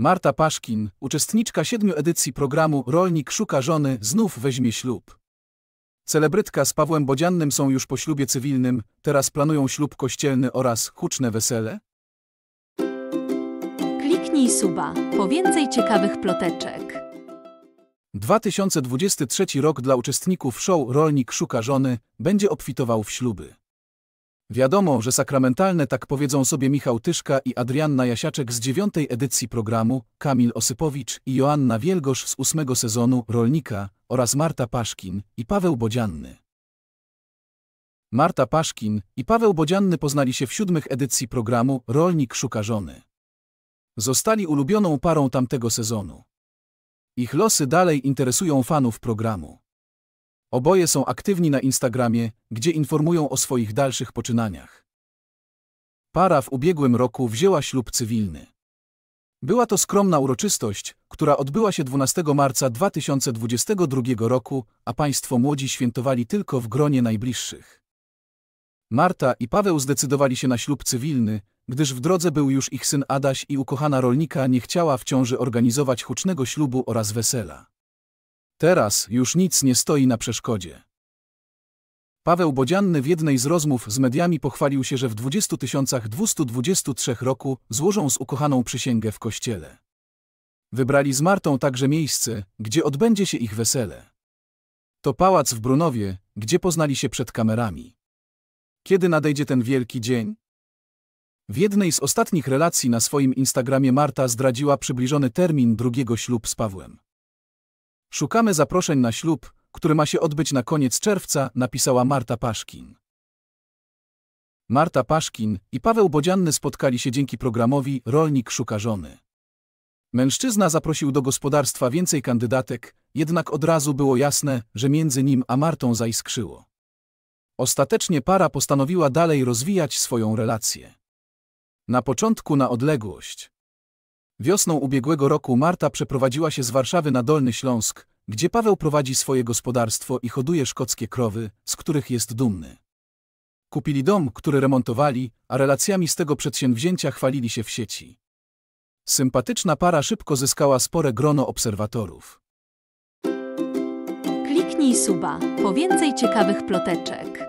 Marta Paszkin, uczestniczka siedmiu edycji programu Rolnik szuka żony, znów weźmie ślub. Celebrytka z Pawłem Bodziannym są już po ślubie cywilnym, teraz planują ślub kościelny oraz huczne wesele? Kliknij suba po więcej ciekawych ploteczek. 2023 rok dla uczestników show Rolnik szuka żony będzie obfitował w śluby. Wiadomo, że sakramentalne tak powiedzą sobie Michał Tyszka i Adrianna Jasiaczek z dziewiątej edycji programu, Kamil Osypowicz i Joanna Wielgosz z ósmego sezonu Rolnika oraz Marta Paszkin i Paweł Bodzianny. Marta Paszkin i Paweł Bodzianny poznali się w siódmych edycji programu Rolnik szuka żony. Zostali ulubioną parą tamtego sezonu. Ich losy dalej interesują fanów programu. Oboje są aktywni na Instagramie, gdzie informują o swoich dalszych poczynaniach. Para w ubiegłym roku wzięła ślub cywilny. Była to skromna uroczystość, która odbyła się 12 marca 2022 roku, a państwo młodzi świętowali tylko w gronie najbliższych. Marta i Paweł zdecydowali się na ślub cywilny, gdyż w drodze był już ich syn Adaś i ukochana rolnika nie chciała w ciąży organizować hucznego ślubu oraz wesela. Teraz już nic nie stoi na przeszkodzie. Paweł Bodzianny w jednej z rozmów z mediami pochwalił się, że w 20 223 roku złożą z ukochaną przysięgę w kościele. Wybrali z Martą także miejsce, gdzie odbędzie się ich wesele. To pałac w Brunowie, gdzie poznali się przed kamerami. Kiedy nadejdzie ten wielki dzień? W jednej z ostatnich relacji na swoim Instagramie Marta zdradziła przybliżony termin drugiego ślub z Pawłem. Szukamy zaproszeń na ślub, który ma się odbyć na koniec czerwca, napisała Marta Paszkin. Marta Paszkin i Paweł Bodzianny spotkali się dzięki programowi Rolnik szuka żony. Mężczyzna zaprosił do gospodarstwa więcej kandydatek, jednak od razu było jasne, że między nim a Martą zaiskrzyło. Ostatecznie para postanowiła dalej rozwijać swoją relację. Na początku na odległość. Wiosną ubiegłego roku Marta przeprowadziła się z Warszawy na Dolny Śląsk, gdzie Paweł prowadzi swoje gospodarstwo i hoduje szkockie krowy, z których jest dumny. Kupili dom, który remontowali, a relacjami z tego przedsięwzięcia chwalili się w sieci. Sympatyczna para szybko zyskała spore grono obserwatorów. Kliknij suba po więcej ciekawych ploteczek.